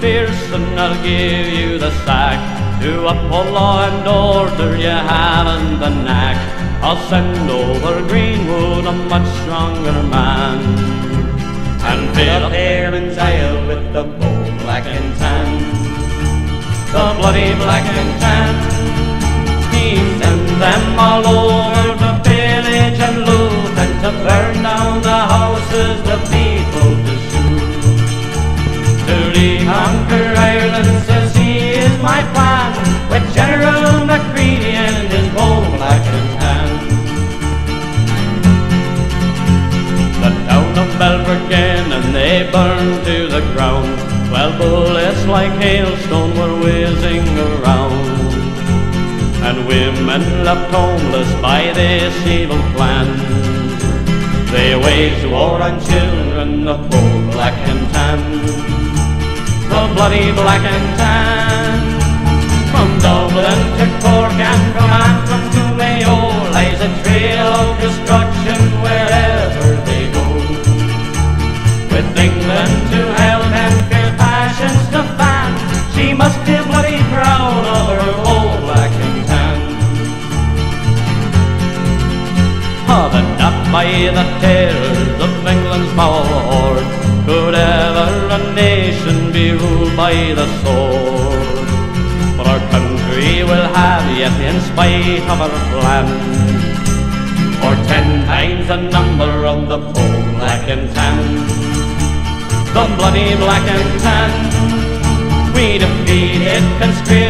Pearson, I'll give you the sack. To law and order, you haven't the knack. I'll send over Greenwood, a much stronger man. And fill up Erin's Isle with the bow black and tan. The bloody black and tan. Shoot. To reconquer Ireland, says he, is my plan, with General Macready and his bow black and tan. The town of Balbriggan and they burned to the ground, while bullets like hailstone were whizzing around. And women left homeless by this evil plan. They waged war on children, the bold black and tan. Bloody black and tan. From Dublin to Cork and from Antrim to Mayo lies a trail of destruction wherever they go. With England to help and fierce passions to fan, she must be bloody proud of her old black and tan. But not by the terrors of England's power could ever a nation be ruled by the sword. But our country will have yet, in spite of our plan, or ten times the number of the poor black and tan. The bloody black and tan. We defeated conscription